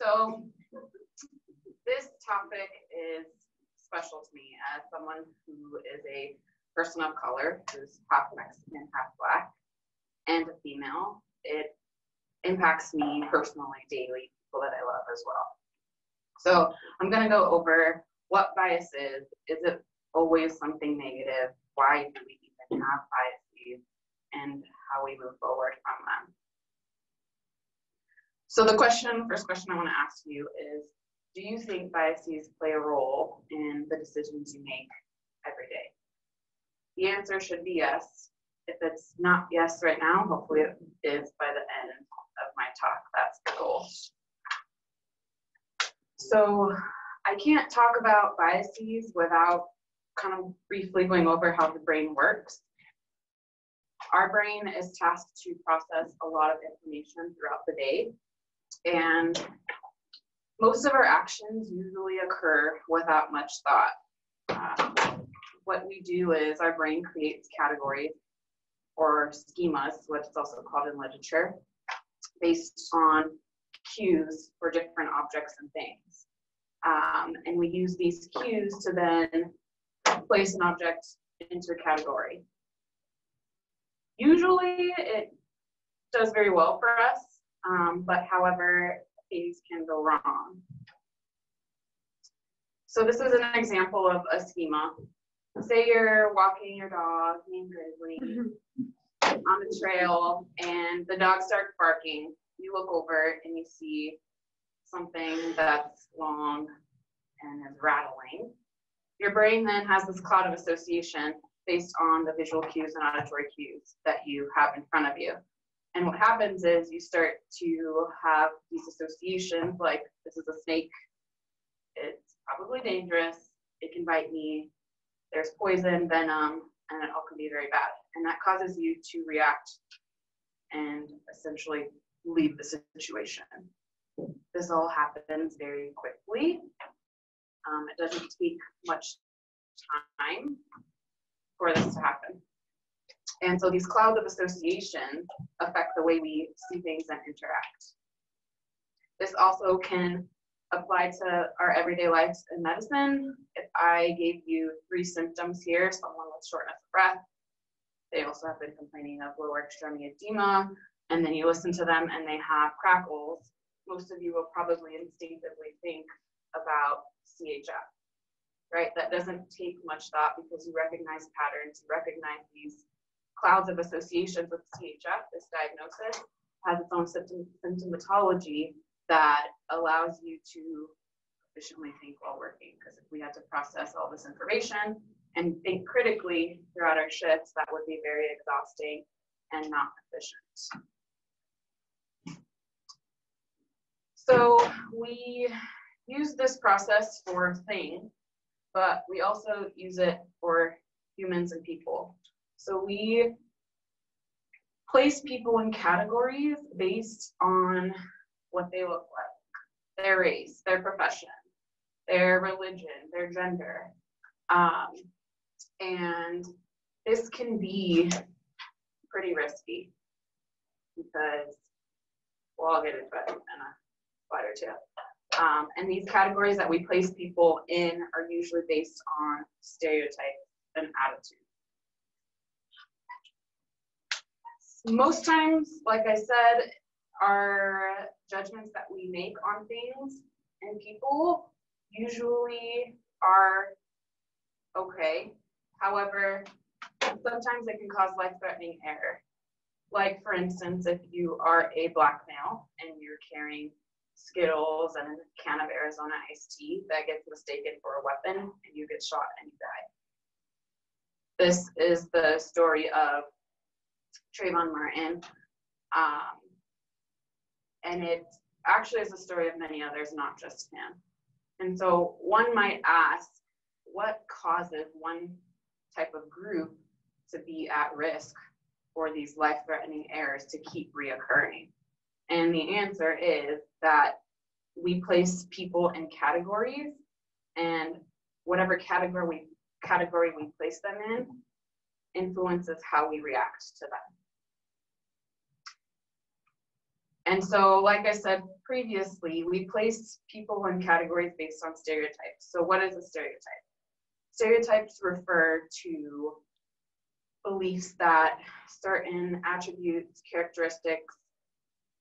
So this topic is special to me as someone who is a person of color who's half Mexican, half black, and a female. It impacts me personally daily, people that I love as well. So I'm going to go over what bias is. Is it always something negative? Why do we even have biases? And how we move forward from them. So the question, first question I want to ask you is, do you think biases play a role in the decisions you make every day? The answer should be yes. If it's not yes right now, hopefully it is by the end of my talk. That's the goal. So I can't talk about biases without kind of briefly going over how the brain works. Our brain is tasked to process a lot of information throughout the day. And most of our actions usually occur without much thought. Uh, what we do is our brain creates categories or schemas, what's also called in literature, based on cues for different objects and things. Um, and we use these cues to then place an object into a category. Usually it does very well for us, um, but however, things can go wrong. So this is an example of a schema. Say you're walking your dog named Grizzly on the trail and the dog starts barking. You look over and you see something that's long and is rattling. Your brain then has this cloud of association based on the visual cues and auditory cues that you have in front of you. And what happens is you start to have these associations like this is a snake, it's probably dangerous, it can bite me, there's poison, venom, and it all can be very bad. And that causes you to react and essentially leave the situation. This all happens very quickly. Um, it doesn't take much time for this to happen. And so these clouds of association affect the way we see things and interact. This also can apply to our everyday lives in medicine. If I gave you three symptoms here, someone with shortness of breath, they also have been complaining of lower extremity edema, and then you listen to them and they have crackles, most of you will probably instinctively think about CHF, right? That doesn't take much thought because you recognize patterns, you recognize these clouds of associations with CHF, this diagnosis has its own symptom, symptomatology that allows you to efficiently think while working. Because if we had to process all this information and think critically throughout our shifts, that would be very exhausting and not efficient. So we use this process for things, but we also use it for humans and people. So we place people in categories based on what they look like, their race, their profession, their religion, their gender. Um, and this can be pretty risky because, we'll all get into it in a slide or two. Um, and these categories that we place people in are usually based on stereotypes and attitudes. Most times, like I said, our judgments that we make on things and people usually are okay. However, sometimes it can cause life-threatening error. Like, for instance, if you are a black male and you're carrying Skittles and a can of Arizona iced tea that gets mistaken for a weapon and you get shot and you die. This is the story of Trayvon Martin. Um, and it actually is a story of many others, not just him. And so one might ask, what causes one type of group to be at risk for these life-threatening errors to keep reoccurring? And the answer is that we place people in categories and whatever category we, category we place them in influences how we react to them. And so, like I said previously, we place people in categories based on stereotypes. So, what is a stereotype? Stereotypes refer to beliefs that certain attributes, characteristics,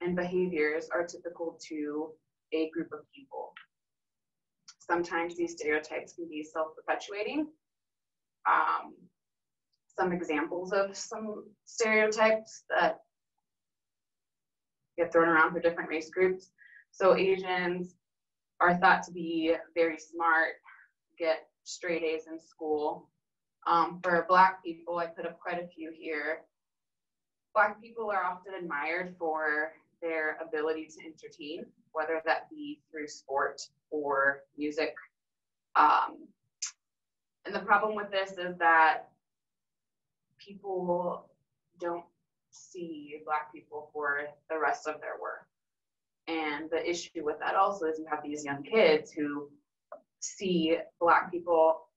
and behaviors are typical to a group of people. Sometimes these stereotypes can be self perpetuating. Um, some examples of some stereotypes that get thrown around for different race groups. So Asians are thought to be very smart, get straight A's in school. Um, for Black people, I put up quite a few here. Black people are often admired for their ability to entertain, whether that be through sport or music. Um, and the problem with this is that people don't see Black people for the rest of their work. And the issue with that also is you have these young kids who see Black people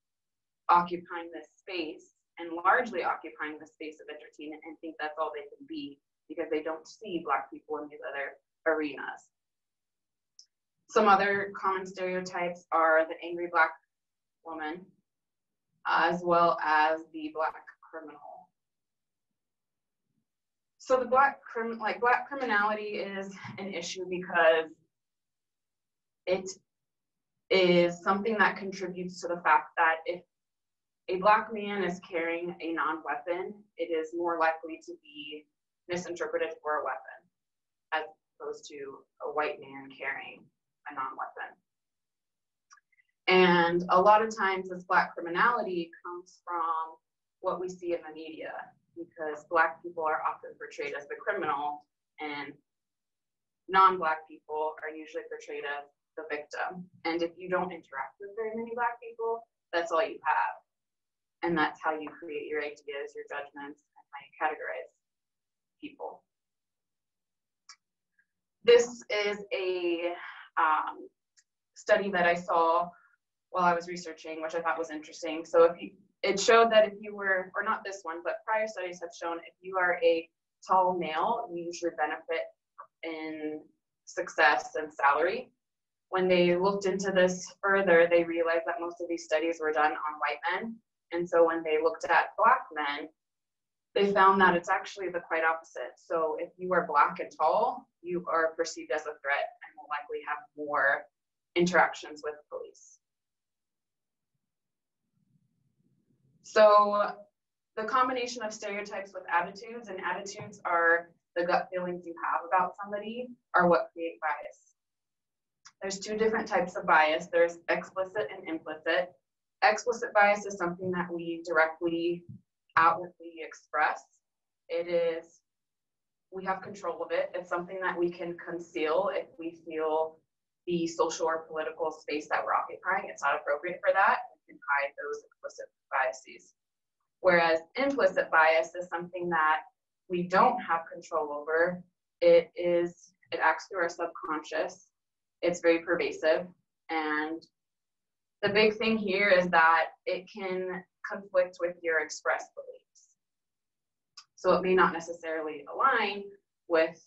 occupying this space and largely occupying the space of entertainment and think that's all they can be because they don't see Black people in these other arenas. Some other common stereotypes are the angry Black woman, as well as the Black criminal so the black crim like black criminality is an issue because it is something that contributes to the fact that if a black man is carrying a non-weapon, it is more likely to be misinterpreted for a weapon as opposed to a white man carrying a non-weapon. And a lot of times this black criminality comes from what we see in the media because Black people are often portrayed as the criminal and non-Black people are usually portrayed as the victim. And if you don't interact with very many Black people, that's all you have. And that's how you create your ideas, your judgments, and how you categorize people. This is a um, study that I saw while I was researching, which I thought was interesting. So if you it showed that if you were, or not this one, but prior studies have shown if you are a tall male, you usually benefit in success and salary. When they looked into this further, they realized that most of these studies were done on white men. And so when they looked at black men, they found that it's actually the quite opposite. So if you are black and tall, you are perceived as a threat and will likely have more interactions with police. So the combination of stereotypes with attitudes and attitudes are the gut feelings you have about somebody are what create bias. There's two different types of bias. There's explicit and implicit. Explicit bias is something that we directly, outwardly express. It is, we have control of it. It's something that we can conceal if we feel the social or political space that we're occupying. It's not appropriate for that those implicit biases. Whereas implicit bias is something that we don't have control over. It is, it acts through our subconscious. It's very pervasive. And the big thing here is that it can conflict with your expressed beliefs. So it may not necessarily align with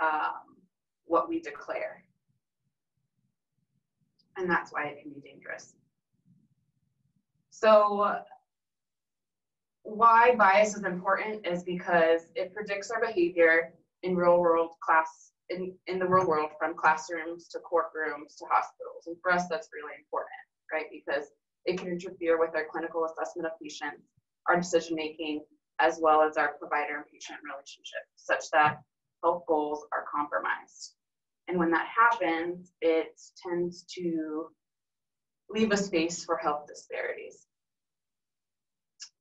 um, what we declare. And that's why it can be dangerous. So why bias is important is because it predicts our behavior in real world class in, in the real world from classrooms to courtrooms to hospitals. And for us, that's really important, right? Because it can interfere with our clinical assessment of patients, our decision making, as well as our provider and patient relationship, such that health goals are compromised. And when that happens, it tends to leave a space for health disparities.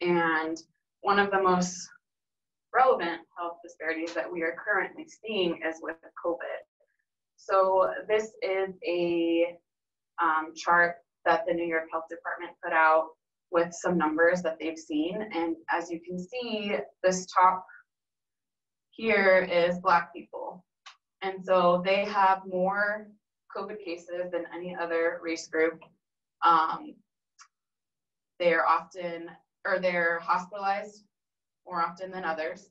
And one of the most relevant health disparities that we are currently seeing is with COVID. So this is a um, chart that the New York Health Department put out with some numbers that they've seen. And as you can see, this top here is Black people. And so they have more COVID cases than any other race group. Um, they are often or they're hospitalized more often than others,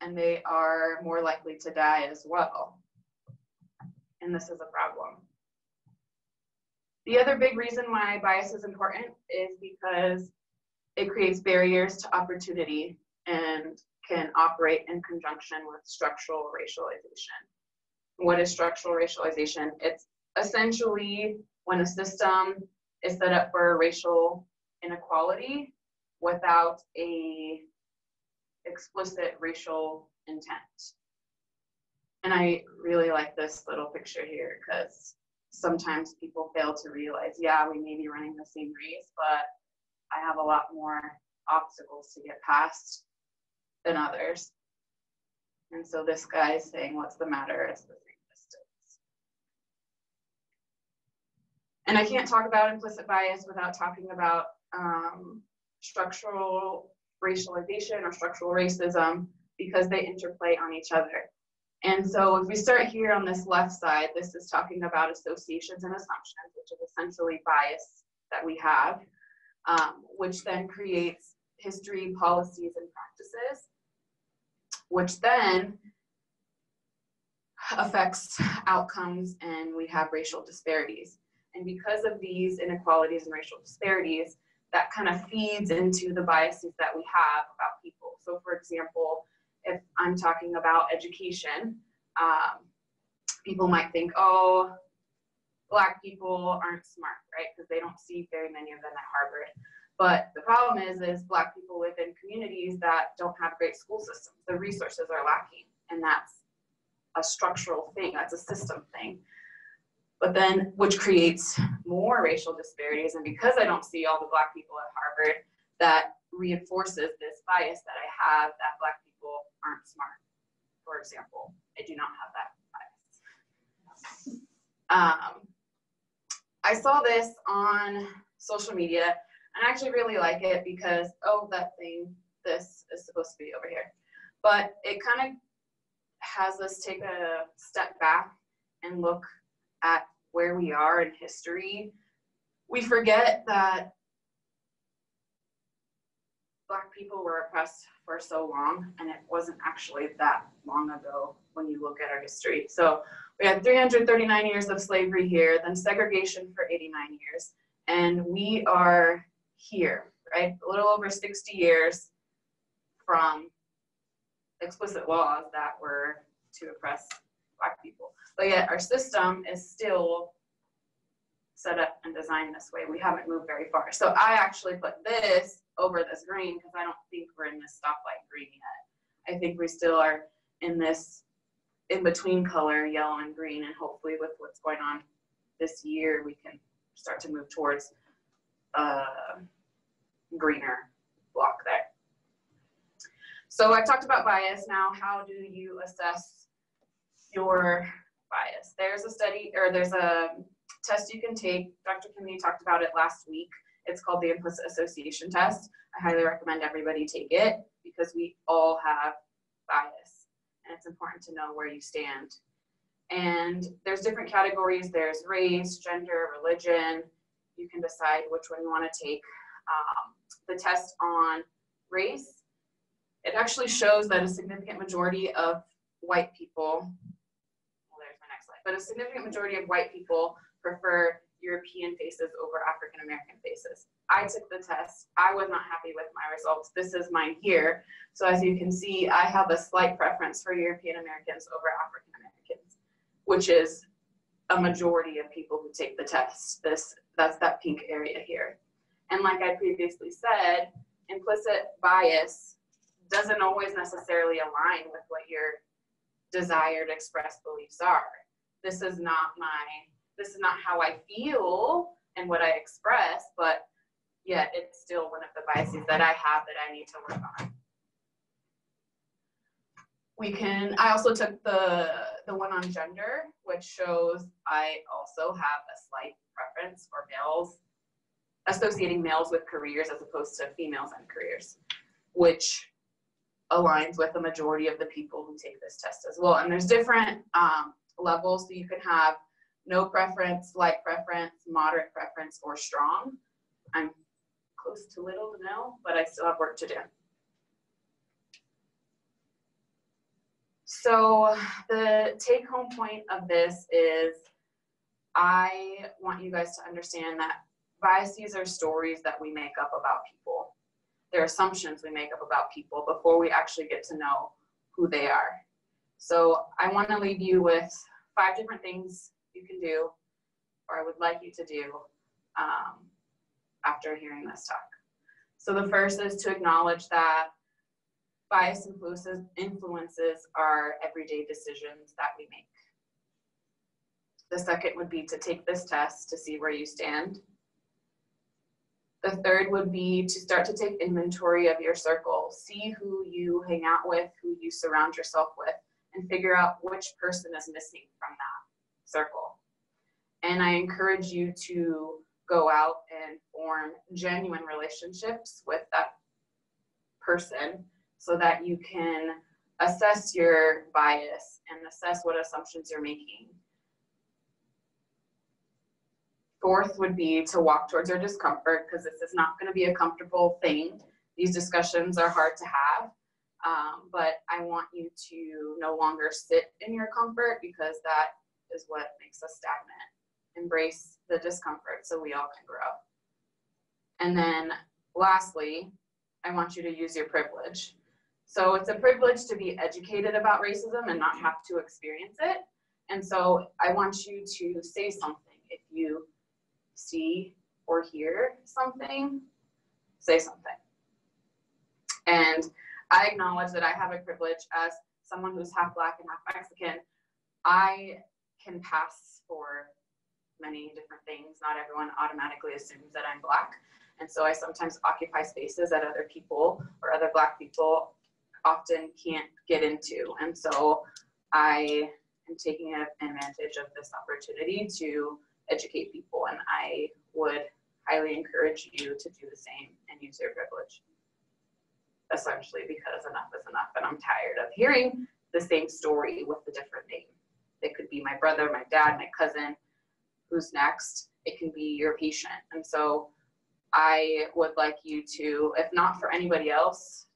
and they are more likely to die as well. and this is a problem. The other big reason why bias is important is because it creates barriers to opportunity and can operate in conjunction with structural racialization. What is structural racialization? It's essentially when a system is set up for racial inequality without a explicit racial intent. And I really like this little picture here because sometimes people fail to realize, yeah, we may be running the same race, but I have a lot more obstacles to get past than others. And so this guy is saying, what's the matter? It's the same distance. And I can't talk about implicit bias without talking about um, structural racialization or structural racism because they interplay on each other. And so if we start here on this left side, this is talking about associations and assumptions, which is essentially bias that we have, um, which then creates history, policies, and practices, which then affects outcomes and we have racial disparities. And because of these inequalities and racial disparities, that kind of feeds into the biases that we have about people. So for example, if I'm talking about education, um, people might think, oh, black people aren't smart, right? Because they don't see very many of them at Harvard. But the problem is, is black people live in communities that don't have great school systems. The resources are lacking, and that's a structural thing. That's a system thing. But then, which creates more racial disparities. And because I don't see all the black people at Harvard, that reinforces this bias that I have that black people aren't smart, for example. I do not have that bias. Um, I saw this on social media and I actually really like it because, oh, that thing, this is supposed to be over here. But it kind of has us take a step back and look at where we are in history. We forget that Black people were oppressed for so long, and it wasn't actually that long ago when you look at our history. So we had 339 years of slavery here, then segregation for 89 years, and we are here, right? A little over 60 years from explicit laws that were to oppress Black people. But yet our system is still set up and designed this way. We haven't moved very far. So I actually put this over this green because I don't think we're in this stoplight green yet. I think we still are in this in between color, yellow and green, and hopefully with what's going on this year, we can start to move towards a greener block there. So I talked about bias. Now, how do you assess your There's a study, or there's a test you can take. Dr. Kimmy talked about it last week. It's called the implicit association test. I highly recommend everybody take it because we all have bias and it's important to know where you stand. And there's different categories. There's race, gender, religion. You can decide which one you want to take. Um, the test on race, it actually shows that a significant majority of white people, well, there's my next slide, but a significant majority of white people prefer European faces over African American faces. I took the test. I was not happy with my results. This is mine here. So as you can see, I have a slight preference for European Americans over African Americans, which is a majority of people who take the test. This That's that pink area here. And like I previously said, implicit bias doesn't always necessarily align with what your desired expressed beliefs are. This is not my this is not how I feel and what I express, but yet it's still one of the biases that I have that I need to work on. We can, I also took the, the one on gender, which shows I also have a slight preference for males, associating males with careers as opposed to females and careers, which aligns with the majority of the people who take this test as well. And there's different um, levels, so you can have no preference, light preference, moderate preference, or strong. I'm close to little to no, but I still have work to do. So the take home point of this is I want you guys to understand that biases are stories that we make up about people. They're assumptions we make up about people before we actually get to know who they are. So I want to leave you with five different things you can do, or I would like you to do um, after hearing this talk. So the first is to acknowledge that bias influences, influences our everyday decisions that we make. The second would be to take this test to see where you stand. The third would be to start to take inventory of your circle. See who you hang out with, who you surround yourself with, and figure out which person is missing from that circle. And I encourage you to go out and form genuine relationships with that person so that you can assess your bias and assess what assumptions you're making Fourth would be to walk towards your discomfort because this is not going to be a comfortable thing. These discussions are hard to have, um, but I want you to no longer sit in your comfort because that is what makes us stagnant. Embrace the discomfort so we all can grow. And then lastly, I want you to use your privilege. So it's a privilege to be educated about racism and not have to experience it. And so I want you to say something if you see or hear something, say something. And I acknowledge that I have a privilege as someone who's half black and half Mexican. I can pass for many different things. Not everyone automatically assumes that I'm black. And so I sometimes occupy spaces that other people or other black people often can't get into. And so I am taking advantage of this opportunity to educate people. And I would highly encourage you to do the same and use your privilege. Essentially, because enough is enough. And I'm tired of hearing the same story with a different name. It could be my brother, my dad, my cousin, who's next. It can be your patient. And so I would like you to, if not for anybody else,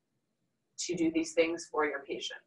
to do these things for your patient.